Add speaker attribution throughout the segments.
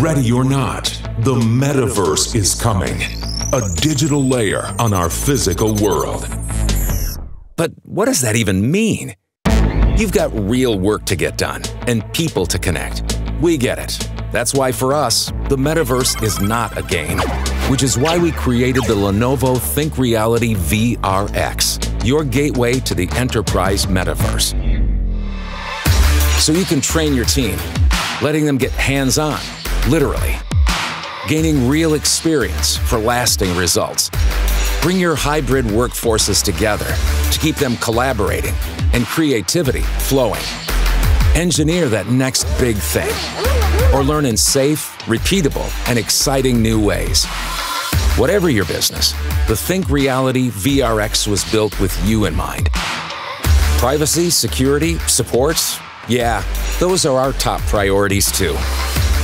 Speaker 1: Ready or not, the metaverse is coming. A digital layer on our physical world.
Speaker 2: But what does that even mean? You've got real work to get done and people to connect. We get it. That's why for us, the metaverse is not a game, which is why we created the Lenovo ThinkReality VRX, your gateway to the enterprise metaverse. So you can train your team, letting them get hands on, literally, gaining real experience for lasting results. Bring your hybrid workforces together to keep them collaborating and creativity flowing. Engineer that next big thing or learn in safe, repeatable, and exciting new ways. Whatever your business, the ThinkReality VRX was built with you in mind. Privacy, security, supports, yeah, those are our top priorities too.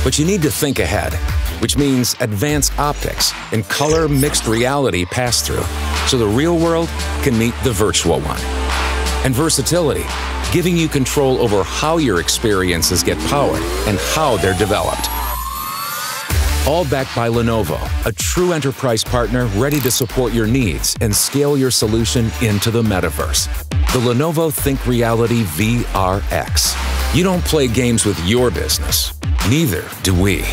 Speaker 2: But you need to think ahead, which means advanced optics and color mixed reality pass through, so the real world can meet the virtual one. And versatility, giving you control over how your experiences get powered and how they're developed. All backed by Lenovo, a true enterprise partner ready to support your needs and scale your solution into the metaverse. The Lenovo ThinkReality VRX. You don't play games with your business, neither do we.